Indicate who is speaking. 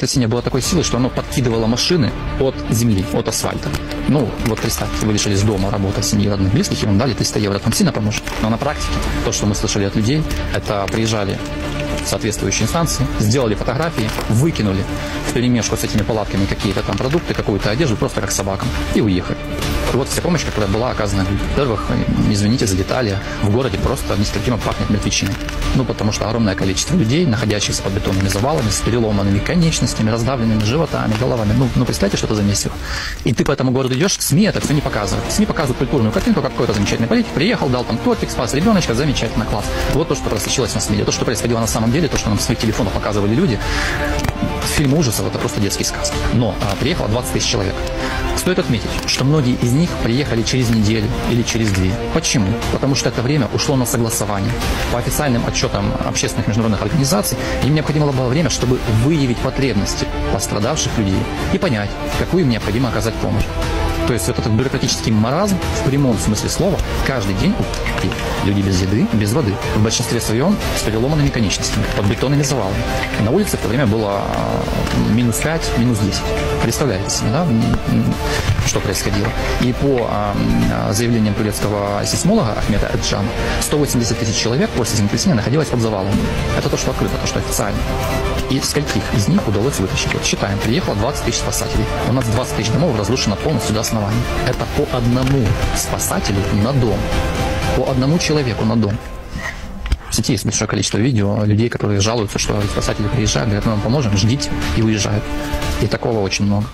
Speaker 1: землетрясение было такой силы, что оно подкидывало машины от земли, от асфальта. Ну, вот представьте, вы решили с дома работать семьи родных, близких, и вам дали 300 евро, там сильно поможет. Но на практике, то, что мы слышали от людей, это приезжали соответствующие инстанции, сделали фотографии, выкинули в перемешку с этими палатками какие-то там продукты, какую-то одежду, просто как собакам, и уехали. И вот вся помощь, которая была оказана. Во-первых, извините за детали, в городе просто нестерпимо пахнет мертвечиной. Ну, потому что огромное количество людей, находящихся под бетонными завалами, с переломанными конечностями, раздавленными животами, головами. Ну, ну представьте, что это за месиво. И ты по этому городу идешь, СМИ это все не показывают. СМИ показывают культурную картинку, как какой-то замечательный политик приехал, дал там тортик, спас ребеночка, замечательно, класс. Вот то, что просочилось на СМИ. То, что происходило на самом деле, то, что нам в своих телефонах показывали люди, фильм ужасов это просто детский сказ. Но а, приехало 20 тысяч человек. Стоит отметить, что многие из них приехали через неделю или через две. Почему? Потому что это время ушло на согласование. По официальным отчетам общественных международных организаций им необходимо было время, чтобы выявить потребности пострадавших людей и понять, какую им необходимо оказать помощь. То есть вот этот бюрократический маразм в прямом смысле слова каждый день люди без еды, без воды. В большинстве своем с переломанными конечностями, под бетонными завалами. На улице в то время было а, минус 5, минус 10. Представляете себе, да, что происходило. И по а, заявлениям турецкого сейсмолога Ахмеда Эджана, 180 тысяч человек после землетрясения находилось под завалом. Это то, что открыто, то, что официально. И скольких из них удалось вытащить? Вот считаем, приехало 20 тысяч спасателей. У нас 20 тысяч домов разрушено полностью до основания. Это по одному спасателю на дом. По одному человеку на дом. В сети есть большое количество видео людей, которые жалуются, что спасатели приезжают, говорят, мы вам поможем, ждите, и уезжают. И такого очень много.